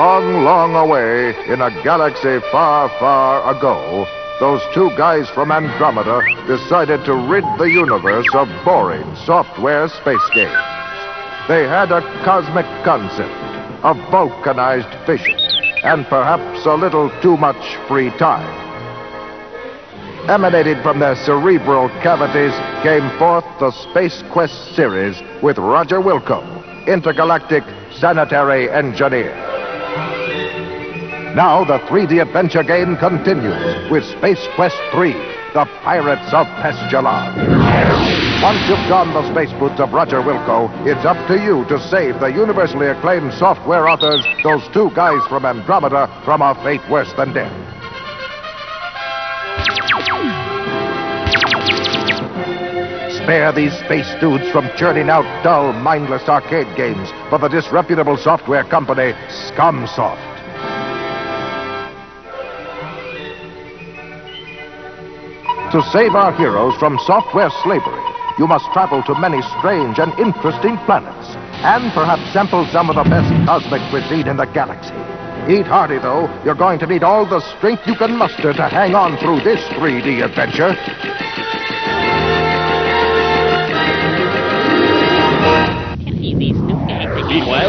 long, long away in a galaxy far, far ago, those two guys from Andromeda decided to rid the universe of boring software space games. They had a cosmic concept, a vulcanized fission, and perhaps a little too much free time. Emanating from their cerebral cavities came forth the Space Quest series with Roger Wilco, intergalactic sanitary engineer. Now the 3D adventure game continues with Space Quest 3, The Pirates of Pestulon. Once you've donned the space boots of Roger Wilco, it's up to you to save the universally acclaimed software authors, those two guys from Andromeda, from a fate worse than death. Spare these space dudes from churning out dull, mindless arcade games for the disreputable software company Scumsoft. To save our heroes from software slavery, you must travel to many strange and interesting planets, and perhaps sample some of the best cosmic cuisine in the galaxy. Eat hearty, though. You're going to need all the strength you can muster to hang on through this 3D adventure.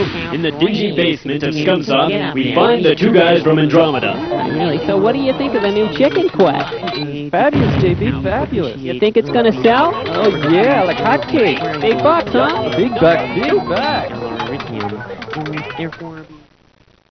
Meanwhile, in the dingy basement of Scumsoft, we find the two guys from Andromeda. Really? So what do you think of the new chicken quack? Fabulous, JB, fabulous. You think it's gonna sell? Oh, yeah, like hotcakes. Big bucks, huh? Big bucks, big bucks.